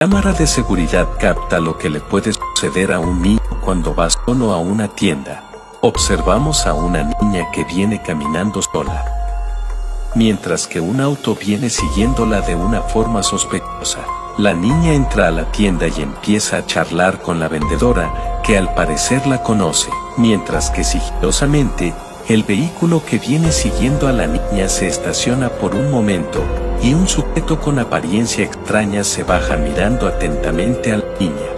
cámara de seguridad capta lo que le puede suceder a un niño cuando va solo a una tienda. Observamos a una niña que viene caminando sola. Mientras que un auto viene siguiéndola de una forma sospechosa. La niña entra a la tienda y empieza a charlar con la vendedora, que al parecer la conoce, mientras que sigilosamente, el vehículo que viene siguiendo a la niña se estaciona por un momento, y un sujeto con apariencia extraña se baja mirando atentamente a la niña.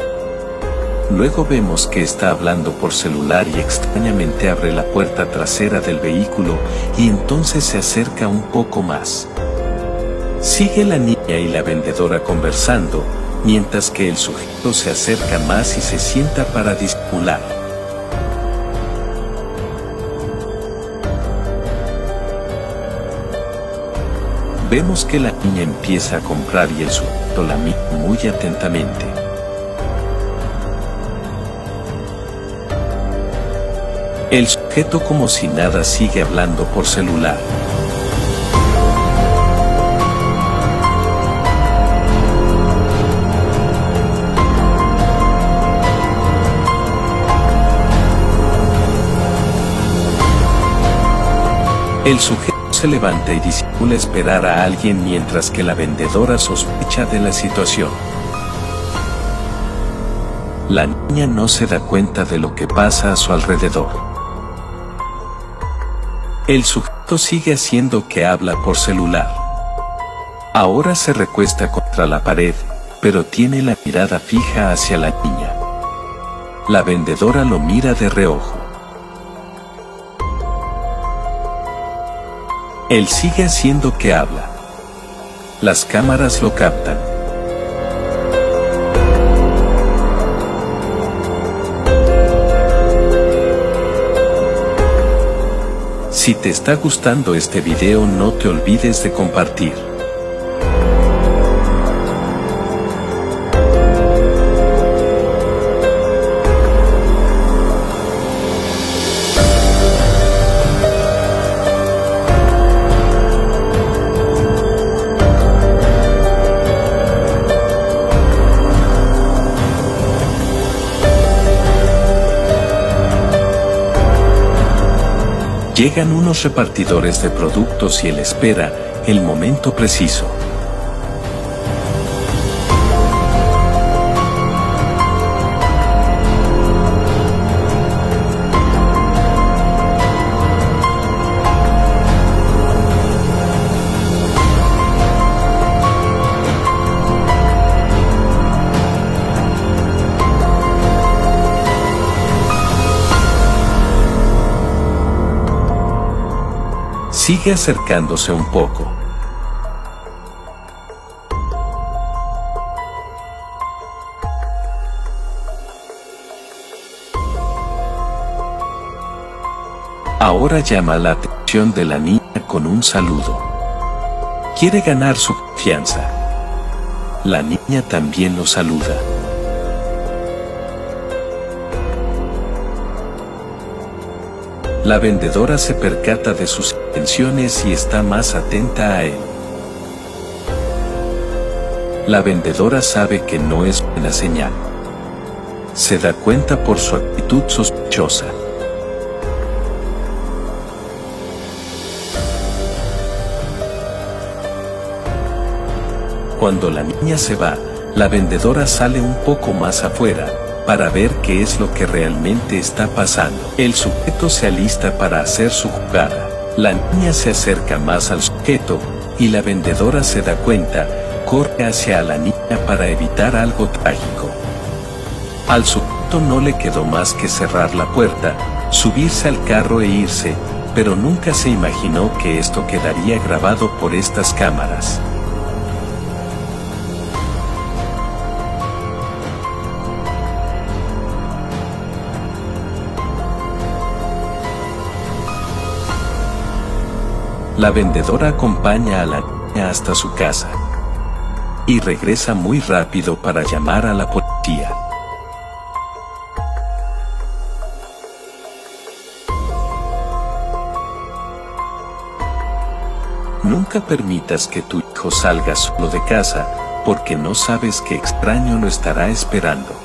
Luego vemos que está hablando por celular y extrañamente abre la puerta trasera del vehículo y entonces se acerca un poco más. Sigue la niña y la vendedora conversando, mientras que el sujeto se acerca más y se sienta para disimular. Vemos que la niña empieza a comprar y el sujeto la mira muy atentamente. El sujeto como si nada sigue hablando por celular. El sujeto se levanta y disimula esperar a alguien mientras que la vendedora sospecha de la situación. La niña no se da cuenta de lo que pasa a su alrededor. El sujeto sigue haciendo que habla por celular. Ahora se recuesta contra la pared, pero tiene la mirada fija hacia la niña. La vendedora lo mira de reojo. Él sigue haciendo que habla. Las cámaras lo captan. Si te está gustando este video no te olvides de compartir. Llegan unos repartidores de productos y él espera el momento preciso. Sigue acercándose un poco. Ahora llama la atención de la niña con un saludo. Quiere ganar su confianza. La niña también lo saluda. La vendedora se percata de sus y está más atenta a él. La vendedora sabe que no es buena señal. Se da cuenta por su actitud sospechosa. Cuando la niña se va, la vendedora sale un poco más afuera, para ver qué es lo que realmente está pasando. El sujeto se alista para hacer su jugada. La niña se acerca más al sujeto, y la vendedora se da cuenta, corre hacia la niña para evitar algo trágico. Al sujeto no le quedó más que cerrar la puerta, subirse al carro e irse, pero nunca se imaginó que esto quedaría grabado por estas cámaras. La vendedora acompaña a la niña hasta su casa y regresa muy rápido para llamar a la policía. Nunca permitas que tu hijo salga solo de casa, porque no sabes qué extraño lo estará esperando.